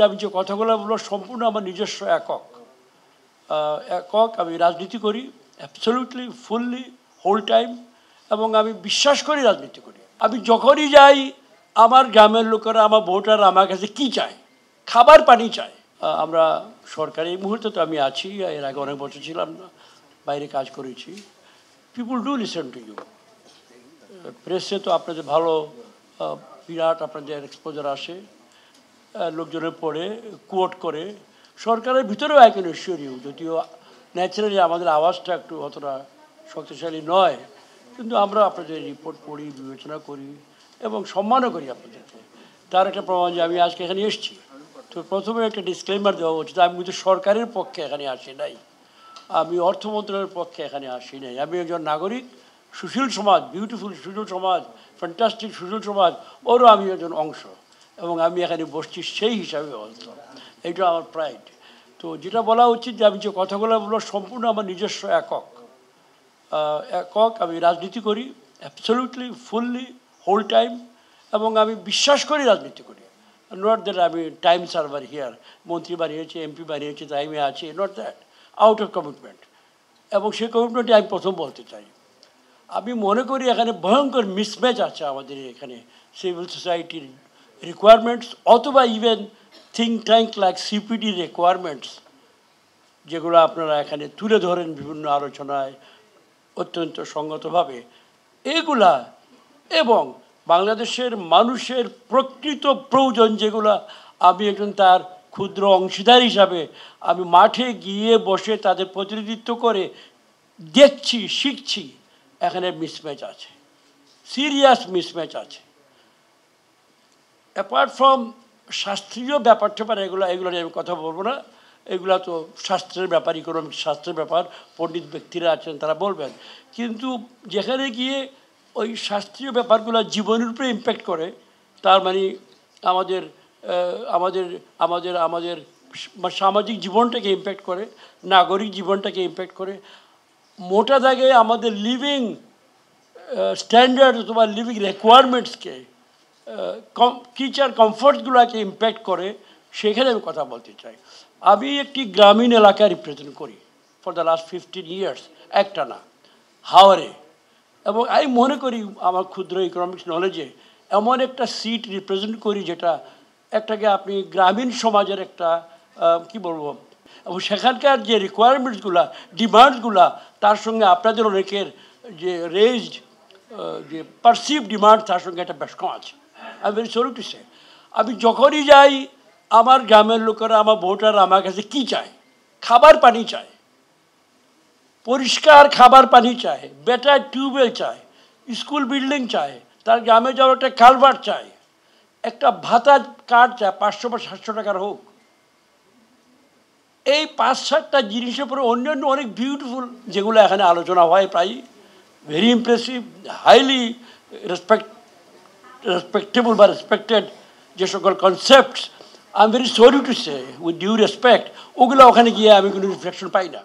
আমি যে কথাগুলো বলব সম্পূর্ণ আমার নিজস্ব একক। একক আমি রাজনীতি করি অ্যাবসলিউটলি ফুললি হোল টাইম এবং আমি বিশ্বাস করি রাজনীতি করি। আমি যখনই যাই, আমার গ্রামের লোকেরা, আমার ভোটার আমার কাছে কি চায়? খাবার পানি চায়। আমরা সরকারি এই মুহূর্তে তো আমি আছি, এর আগে অনেক বছর ছিলাম না, বাইরে কাজ করেছি। People do listen to you প্রেসে তো আপনাদের ভালো বিরাট আপনাদের এক্সপোজার আসে। লোকজনের পড়ে কোট করে। সরকারের ভিতরেও এসিওর ইউ যদিও ন্যাচারালি আমাদের আওয়াজটা একটু অতটা শক্তিশালী নয়, কিন্তু আমরা আপনাদের রিপোর্ট পড়ি, বিবেচনা করি এবং সম্মানও করি আপনাদেরকে। তার একটা প্রমাণ যে আমি আজকে এখানে এসেছি। তো প্রথমে একটা ডিসক্লেমার দেওয়া উচিত, আমি কিন্তু সরকারের পক্ষে এখানে আসি নাই। আমি অর্থ মন্ত্রণালয়ের পক্ষে এখানে আসি নাই। আমি একজন নাগরিক, সুশীল সমাজ বিউটিফুল সুশীল সমাজ ফ্যান্টাস্টিক সুশীল সমাজ, ওরও আমি একজন অংশ। এবং আমি এখানে বসছি সেই হিসাবে অংশ এইটা আমার প্রাইড তো যেটা বলা উচিত যে আমি যে কথাগুলো বলব সম্পূর্ণ আমার নিজস্ব একক। একক আমি রাজনীতি করি অ্যাবসলিউটলি ফুললি হোল টাইম এবং আমি বিশ্বাস করি রাজনীতি করি। নট দ্যাট আমি টাইম সার্ভার হিয়ার মন্ত্রী বানিয়েছি এমপি বানিয়েছি টাইমে আছি not that out of commitment এবং সেই কমিটমেন্টে আমি প্রথম বলতে চাই। আমি মনে করি এখানে ভয়ঙ্কর মিসম্যাচ আছে আমাদের এখানে সিভিল সোসাইটির রিকোয়ারমেন্টস অথবা even think tank like CPD requirements যেগুলো আপনারা এখানে তুলে ধরেন বিভিন্ন আলোচনায় অত্যন্ত সঙ্গতভাবে, এগুলা এবং বাংলাদেশের মানুষের প্রকৃত প্রয়োজন যেগুলা আমি একজন তার ক্ষুদ্র অংশীদার হিসাবে আমি মাঠে গিয়ে বসে তাদের প্রতিনিধিত্ব করে দেখছি, শিখছি, এখানে মিসম্যাচ আছে সিরিয়াস মিসম্যাচ আছে। অ্যাপার্ট ফ্রম শাস্ত্রীয় ব্যাপার ট্যাপার এগুলো এগুলো নিয়ে আমি কথা বলব না, এগুলা তো শাস্ত্রের ব্যাপার, ইকোনমিক শাস্ত্রের ব্যাপার, পণ্ডিত ব্যক্তিরা আছেন তারা বলবেন। কিন্তু যেখানে গিয়ে ওই শাস্ত্রীয় ব্যাপারগুলো জীবনের উপরে ইম্প্যাক্ট করে, তার মানে আমাদের আমাদের আমাদের আমাদের সামাজিক জীবনটাকে ইম্প্যাক্ট করে, নাগরিক জীবনটাকে ইম্প্যাক্ট করে, মোটা দাগে আমাদের লিভিং স্ট্যান্ডার্ড অথবা লিভিং রিকোয়ারমেন্টসকে টিচার কমফোর্টগুলোকে ইম্প্যাক্ট করে, সেখানে আমি কথা বলতে চাই। আমি একটি গ্রামীণ এলাকা রিপ্রেজেন্ট করি for the last fifteen years একটা না হাওয়ারে এবং আমি মনে করি, আমার ক্ষুদ্র ইকোনমিক্স নলেজে এমন একটা সিট রিপ্রেজেন্ট করি, যেটা একটাকে আপনি গ্রামীণ সমাজের একটা কি বলব, এবং সেখানকার যে রিকোয়ারমেন্টসগুলা ডিমান্ডসগুলা তার সঙ্গে আপনাদের অনেকের যে রেজড যে পারসিভ ডিমান্ড তার সঙ্গে একটা বেশ কম আছে। আমি ভেরি সরি আমি যখনই যাই, আমার গ্রামের লোকেরা, আমার ভোটার আমার কাছে কি চায়? খাবার পানি চায়। পরিষ্কার খাবার পানি চায়, বেটার টিউবওয়েল চায়, স্কুল বিল্ডিং চায়, তার গ্রামে যাওয়ার একটা কালভার চায়, একটা ভাতা কার্ড চায়, পাঁচশো বা সাতশো টাকার হোক। এই পাঁচ সাতটা জিনিসের পরে অন্যান্য অনেক বিউটিফুল যেগুলো এখানে আলোচনা হয় প্রায় very impressive highly respect respectable বা রেসপেক্টেড যে সকল concepts I am very sorry to say with due respect ওগুলো ওখানে গিয়ে আমি কোনো রিফ্লেকশন পাই না